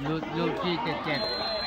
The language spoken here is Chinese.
六六七七七。